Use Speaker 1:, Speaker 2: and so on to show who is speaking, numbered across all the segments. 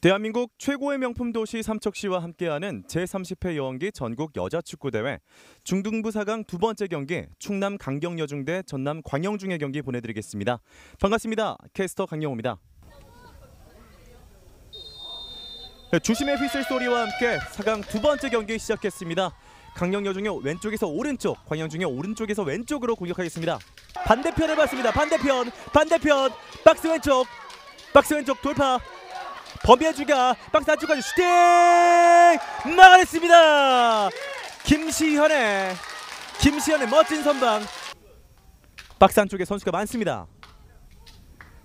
Speaker 1: 대한민국 최고의 명품 도시 삼척시와 함께하는 제30회 여왕기 전국 여자축구대회 중등부 4강 두 번째 경기 충남 강경여중 대 전남 광영중의 경기 보내드리겠습니다. 반갑습니다. 캐스터 강영호입니다. 네, 주심의 휘슬 소리와 함께 4강 두 번째 경기 시작했습니다. 강영여중의 왼쪽에서 오른쪽, 광영중의 오른쪽에서 왼쪽으로 공격하겠습니다. 반대편을 봤습니다. 반대편, 반대편, 박스 왼쪽, 박스 왼쪽 돌파. 범예주가 박스 안쪽까지 슈팅 막아냈습니다. 김시현의 김시현의 멋진 선방. 박스 안쪽에 선수가 많습니다.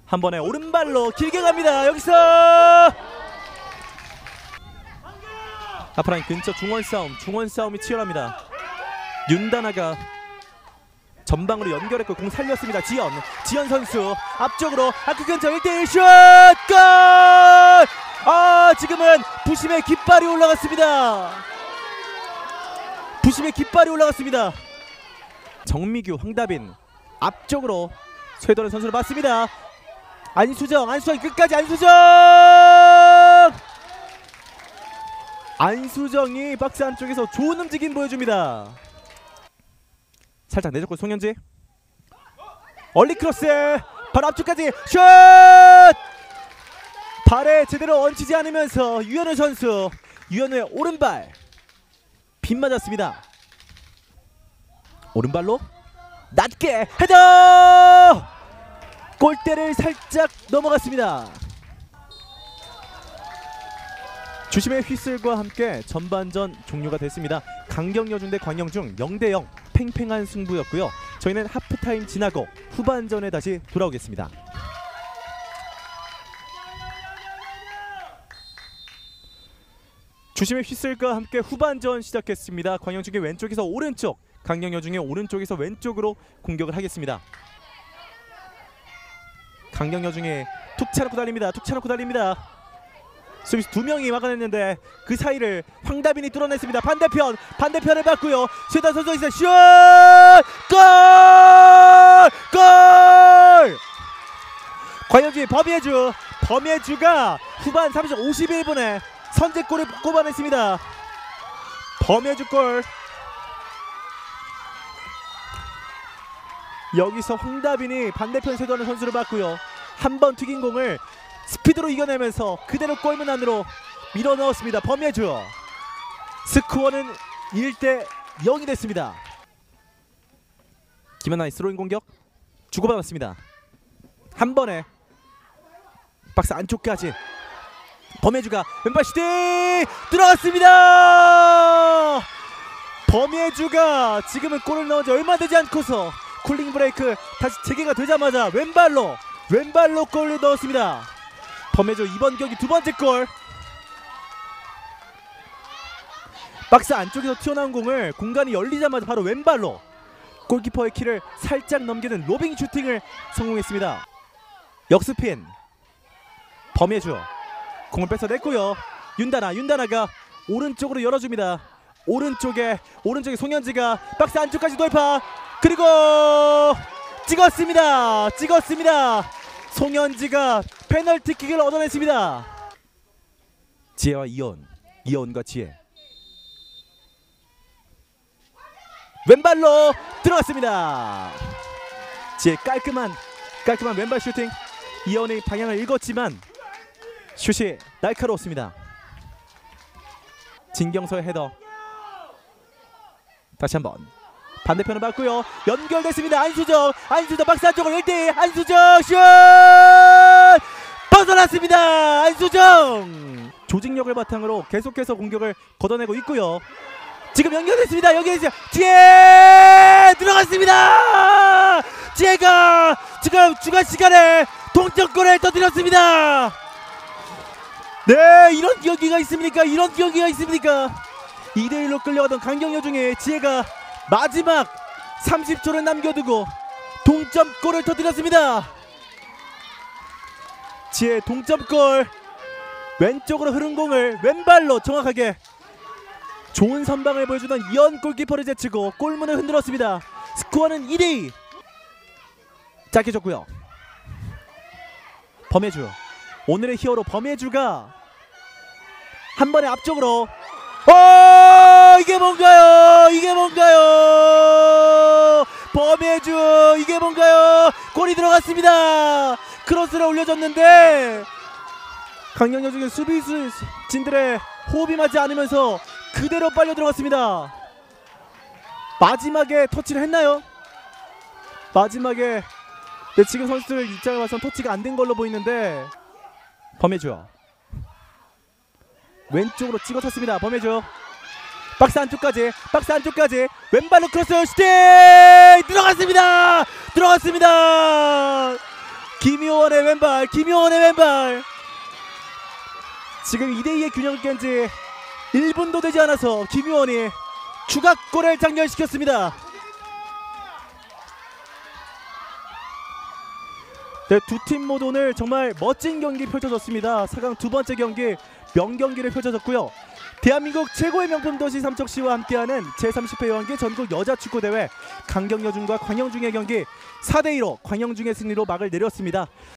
Speaker 1: 한 번에 오른발로 길게 갑니다. 여기서 하프라인 근처 중원 싸움, 중원 싸움이 치열합니다. 윤다나가 전방으로 연결했고 공 살렸습니다. 지연, 지연 선수 앞쪽으로 아크 근처 1대1 슛! 골! 아 지금은 부심의 깃발이 올라갔습니다. 부심의 깃발이 올라갔습니다. 정미규, 황다빈 앞쪽으로 쇄도는 선수를 맞습니다. 안수정, 안수정 끝까지 안수정! 안수정이 박스 안쪽에서 좋은 움직임 보여줍니다. 살짝 내줬고 송현지 early 크로스 바로 앞쪽까지 슛 발에 제대로 얹히지 않으면서 유현우 선수 유현우의 오른발. 빗 맞았습니다. 오른발로 낮게 헤더! 골대를 살짝 넘어갔습니다. 주심의 휘슬과 함께 전반전 종료가 됐습니다. 강경여중 대 광영중 0대0 팽팽한 승부였고요. 저희는 하프타임 지나고 후반전에 다시 돌아오겠습니다. 주심의 휘슬과 함께 후반전 시작했습니다. 광영중의 왼쪽에서 오른쪽, 강경여중의 오른쪽에서 왼쪽으로 공격을 하겠습니다. 강경여중의 툭 차놓고 달립니다. 툭 차놓고 달립니다. 수비수 두 명이 막아냈는데 그 사이를 황다빈이 뚫어냈습니다. 반대편 반대편을 받고요. 최단 선수 있어 슛! 골! 골! 광영지 범예주 범예주가 후반 30 51분에 선제골을 꼽아냈습니다. 범예주 골. 여기서 황다빈이 반대편 세도하는 선수를 받고요. 한 번 튀긴 공을 스피드로 이겨내면서 그대로 골문 안으로 밀어 넣었습니다. 범예주. 스코어는 1대 0이 됐습니다. 김연아의 스로잉 공격 주고받았습니다. 한 번에 박스 안쪽까지 범예주가 왼발 슈팅 들어갔습니다. 범예주가 지금은 골을 넣은 지 얼마 되지 않고서 cooling break 다시 재개가 되자마자 왼발로 왼발로 골을 넣었습니다. 범예주 이번 경기 두 번째 골 박스 안쪽에서 튀어나온 공을 공간이 열리자마자 바로 왼발로 골키퍼의 키를 살짝 넘기는 lobbing 슈팅을 성공했습니다 역스핀 범예주 공을 뺏어냈고요 윤다나 윤다나가 오른쪽으로 열어줍니다 오른쪽에 오른쪽에 송현지가 박스 안쪽까지 돌파 그리고 찍었습니다 찍었습니다 송현지가 페널티킥을 얻어냈습니다. 지혜와 이온, 이온과 지혜. 왼발로 들어갔습니다. 지혜 깔끔한 깔끔한 왼발 슈팅. 이온의 방향을 읽었지만 슛이 날카로웠습니다. 진경서의 헤더. 다시 한번 반대편을 받고요. 연결됐습니다. 안수정, 안수정 박스 안쪽으로 1대1 안수정 슛! 벗어났습니다. 안수정 조직력을 바탕으로 계속해서 공격을 걷어내고 있고요. 지금 연결됐습니다. 여기에서 지혜 들어갔습니다. 지혜가 지금 추가 시간에 동점골을 터뜨렸습니다. 네, 이런 기억기가 있습니까? 이런 기억기가 있습니까? 2대1로 끌려가던 강경여 중에 지혜가 마지막 30초를 남겨두고 동점골을 터뜨렸습니다. 지혜 동점골 왼쪽으로 흐른 공을 왼발로 정확하게 좋은 선방을 보여주던 이현 골키퍼를 제치고 골문을 흔들었습니다. 스코어는 2대2 짧게 줬고요. 범해주 오늘의 히어로 범해주가 한 번에 앞쪽으로. 어 이게 뭔가요? 이게 뭔가요? 범해주 이게 뭔가요? 골이 들어갔습니다. 크로스를 올려줬는데 강력여중의 수비수 진들의 호흡이 맞지 않으면서 그대로 빨려 들어갔습니다. 마지막에 터치를 했나요? 마지막에 네, 지금 선수들 입장에 봐선 터치가 안 된 걸로 보이는데 범예주. 왼쪽으로 찍어 찼습니다. 범예주. 박스 안쪽까지 박스 안쪽까지. 왼발로 크로스 슈팅! 들어갔습니다! 들어갔습니다! 김효원의 왼발 김효원의 왼발. 지금 2대2의 균형을 깬 지 1분도 되지 않아서 김효원이 추가골을 장렬시켰습니다 네, 두 팀 모두 오늘 정말 멋진 경기 펼쳐졌습니다. 4강 두 번째 경기 명경기를 펼쳐졌고요. 대한민국 최고의 명품 도시 삼척시와 함께하는 제30회 여왕기 전국 여자 축구 대회 강경여중과 광영중의 경기 4대 2로 광영중의 승리로 막을 내렸습니다.